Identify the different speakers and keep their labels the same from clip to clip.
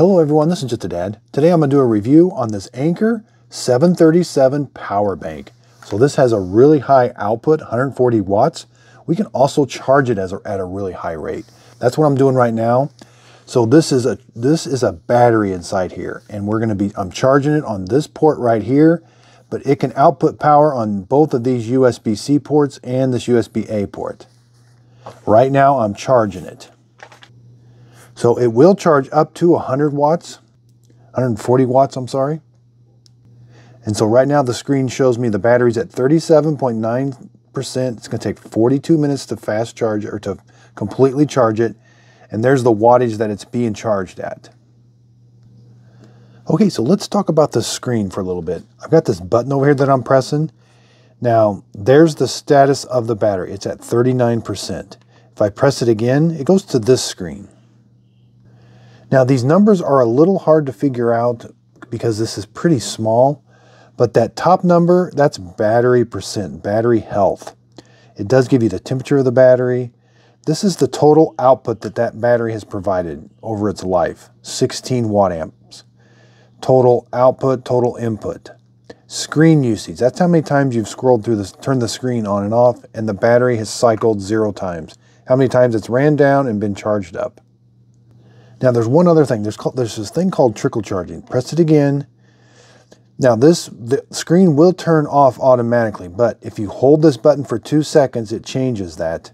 Speaker 1: Hello everyone, this is Just a Dad. Today I'm going to do a review on this Anker 737 power bank. So this has a really high output, 140 watts. We can also charge it as a, at a really high rate. That's what I'm doing right now. So this is a this is a battery inside here and we're going to be I'm charging it on this port right here, but it can output power on both of these USB-C ports and this USB-A port. Right now I'm charging it. So it will charge up to 100 watts, 140 watts, I'm sorry. And so right now the screen shows me the battery's at 37.9%. It's going to take 42 minutes to fast charge or to completely charge it. And there's the wattage that it's being charged at. Okay, so let's talk about the screen for a little bit. I've got this button over here that I'm pressing. Now, there's the status of the battery. It's at 39%. If I press it again, it goes to this screen. Now these numbers are a little hard to figure out because this is pretty small, but that top number, that's battery percent, battery health. It does give you the temperature of the battery. This is the total output that that battery has provided over its life, 16 watt amps. Total output, total input. Screen usage, that's how many times you've scrolled through this, turned the screen on and off, and the battery has cycled zero times. How many times it's ran down and been charged up. Now there's one other thing. There's, called, there's this thing called trickle charging. Press it again. Now this the screen will turn off automatically, but if you hold this button for two seconds, it changes that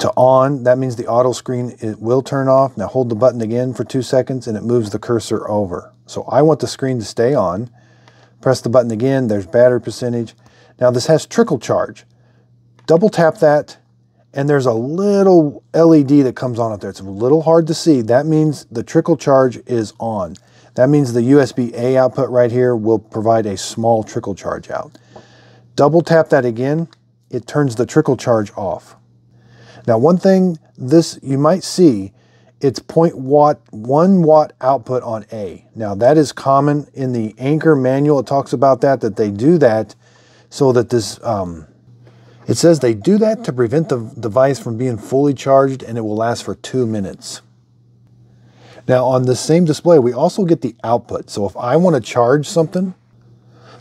Speaker 1: to on. That means the auto screen it will turn off. Now hold the button again for two seconds and it moves the cursor over. So I want the screen to stay on. Press the button again. There's battery percentage. Now this has trickle charge. Double tap that and there's a little LED that comes on up there. It's a little hard to see. That means the trickle charge is on. That means the USB-A output right here will provide a small trickle charge out. Double tap that again, it turns the trickle charge off. Now one thing this you might see, it's point watt, 1 watt output on A. Now that is common in the Anker manual. It talks about that, that they do that so that this um, it says they do that to prevent the device from being fully charged and it will last for two minutes. Now on the same display, we also get the output. So if I want to charge something,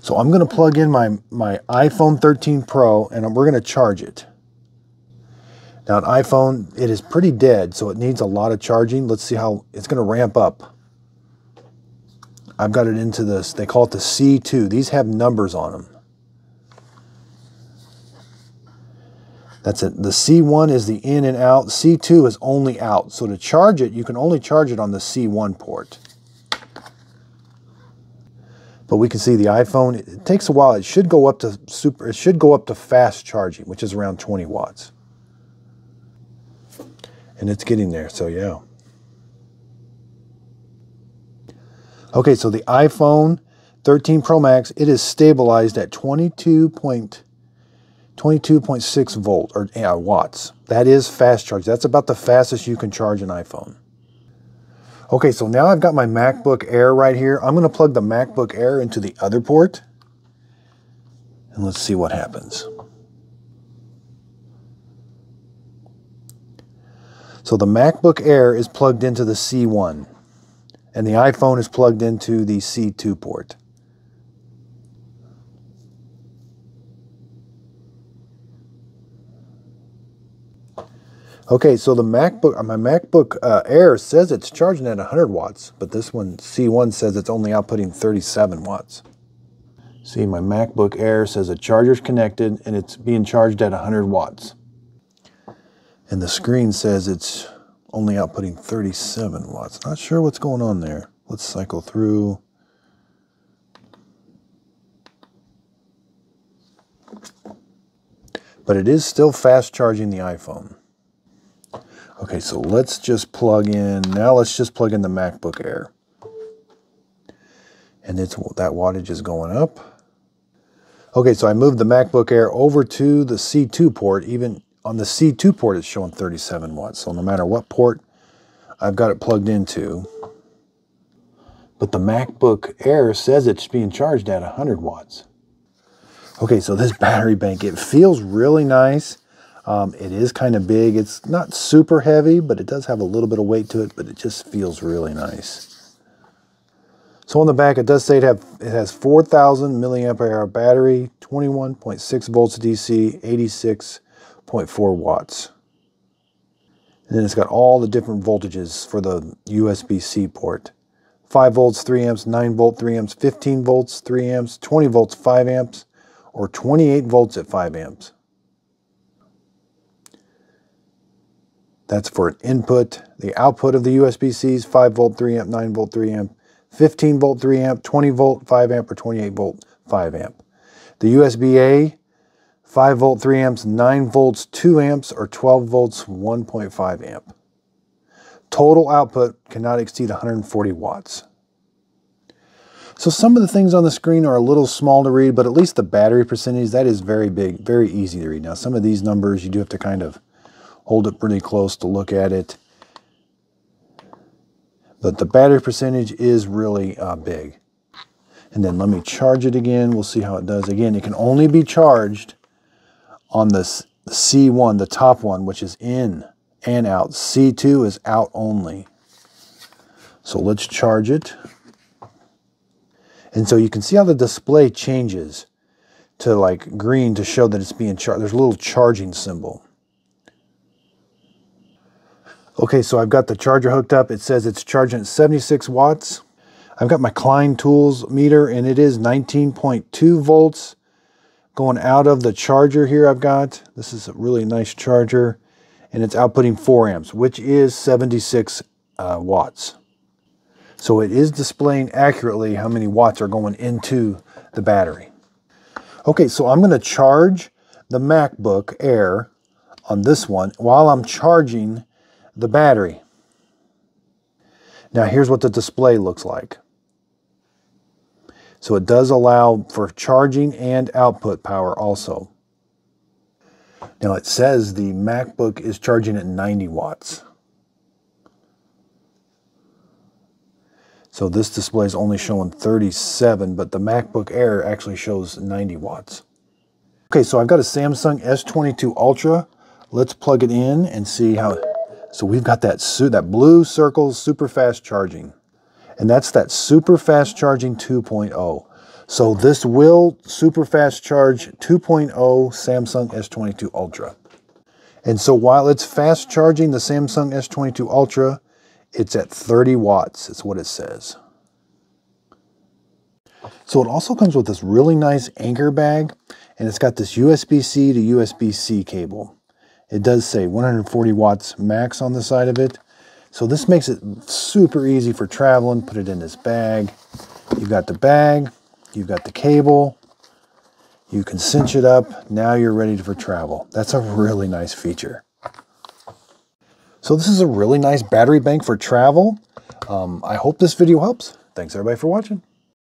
Speaker 1: so I'm going to plug in my, my iPhone 13 Pro and we're going to charge it. Now an iPhone, it is pretty dead, so it needs a lot of charging. Let's see how it's going to ramp up. I've got it into this, they call it the C2. These have numbers on them. That's it. The C1 is the in and out. C2 is only out. So to charge it, you can only charge it on the C1 port. But we can see the iPhone, it takes a while. It should go up to super, it should go up to fast charging, which is around 20 watts. And it's getting there, so yeah. Okay, so the iPhone 13 Pro Max, it is stabilized at 22. 22.6 volt or yeah, watts. That is fast charge. That's about the fastest you can charge an iPhone. Okay, so now I've got my MacBook Air right here. I'm going to plug the MacBook Air into the other port. And let's see what happens. So the MacBook Air is plugged into the C1 and the iPhone is plugged into the C2 port. Okay, so the MacBook, my MacBook uh, Air says it's charging at 100 watts, but this one, C1, says it's only outputting 37 watts. See, my MacBook Air says the charger's connected and it's being charged at 100 watts. And the screen says it's only outputting 37 watts. Not sure what's going on there. Let's cycle through. But it is still fast charging the iPhone. Okay, so let's just plug in, now let's just plug in the MacBook Air. And it's that wattage is going up. Okay, so I moved the MacBook Air over to the C2 port. Even on the C2 port, it's showing 37 watts. So no matter what port I've got it plugged into, but the MacBook Air says it's being charged at 100 watts. Okay, so this battery bank, it feels really nice. Um, it is kind of big. It's not super heavy, but it does have a little bit of weight to it, but it just feels really nice. So on the back, it does say it, have, it has 4,000 milliamp hour battery, 21.6 volts DC, 86.4 watts. And then it's got all the different voltages for the USB-C port. 5 volts, 3 amps, 9 volt, 3 amps, 15 volts, 3 amps, 20 volts, 5 amps, or 28 volts at 5 amps. That's for an input. The output of the USB-C is 5 volt, 3 amp, 9 volt, 3 amp, 15 volt 3 amp, 20 volt 5 amp, or 28 volt 5 amp. The USB-A, 5 volt 3 amps, 9 volts 2 amps, or 12 volts 1.5 amp. Total output cannot exceed 140 watts. So some of the things on the screen are a little small to read, but at least the battery percentage, that is very big, very easy to read. Now some of these numbers, you do have to kind of hold it pretty close to look at it. But the battery percentage is really uh, big. And then let me charge it again. We'll see how it does. Again, it can only be charged on this C1, the top one, which is in and out. C2 is out only. So let's charge it. And so you can see how the display changes to like green to show that it's being charged. There's a little charging symbol. Okay, so I've got the charger hooked up. It says it's charging at 76 watts. I've got my Klein Tools meter and it is 19.2 volts going out of the charger here I've got. This is a really nice charger and it's outputting 4 amps, which is 76 uh, watts. So it is displaying accurately how many watts are going into the battery. Okay, so I'm going to charge the MacBook Air on this one while I'm charging the battery. Now here's what the display looks like. So it does allow for charging and output power also. Now it says the MacBook is charging at 90 watts. So this display is only showing 37, but the MacBook Air actually shows 90 watts. Okay, so I've got a Samsung S22 Ultra. Let's plug it in and see how so we've got that, that blue circle super fast charging. And that's that super fast charging 2.0. So this will super fast charge 2.0 Samsung S22 Ultra. And so while it's fast charging the Samsung S22 Ultra, it's at 30 watts, is what it says. So it also comes with this really nice Anker bag, and it's got this USB-C to USB-C cable. It does say 140 watts max on the side of it. So this makes it super easy for traveling. Put it in this bag. You've got the bag, you've got the cable, you can cinch it up. Now you're ready for travel. That's a really nice feature. So this is a really nice battery bank for travel. Um, I hope this video helps. Thanks everybody for watching.